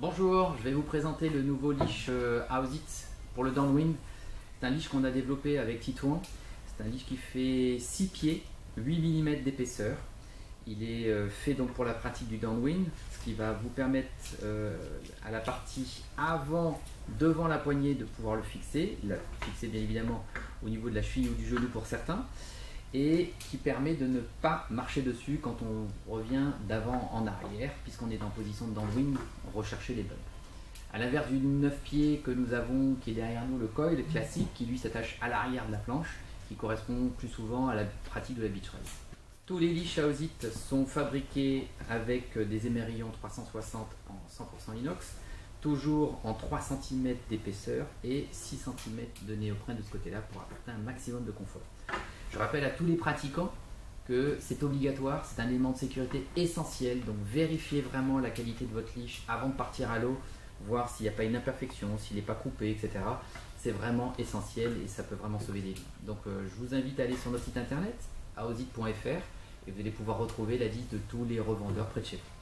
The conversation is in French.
Bonjour, je vais vous présenter le nouveau leash euh, It pour le downwind. C'est un leash qu'on a développé avec Titouan. C'est un leash qui fait 6 pieds, 8 mm d'épaisseur. Il est euh, fait donc pour la pratique du downwind, ce qui va vous permettre euh, à la partie avant, devant la poignée, de pouvoir le fixer. Le fixer bien évidemment au niveau de la cheville ou du genou pour certains et qui permet de ne pas marcher dessus quand on revient d'avant en arrière, puisqu'on est en position de downwind, rechercher les bumps. A l'inverse du 9 pieds que nous avons, qui est derrière nous, le coil classique, qui lui s'attache à l'arrière de la planche, qui correspond plus souvent à la pratique de la beach race. Tous les lits Shaozit sont fabriqués avec des émerillons 360 en 100% inox, toujours en 3 cm d'épaisseur et 6 cm de néoprène de ce côté-là pour apporter un maximum de confort. Je rappelle à tous les pratiquants que c'est obligatoire, c'est un élément de sécurité essentiel, donc vérifiez vraiment la qualité de votre leash avant de partir à l'eau, voir s'il n'y a pas une imperfection, s'il n'est pas coupé, etc. C'est vraiment essentiel et ça peut vraiment sauver des vies. Donc euh, je vous invite à aller sur notre site internet, aosit.fr, et vous allez pouvoir retrouver la liste de tous les revendeurs près de chez vous.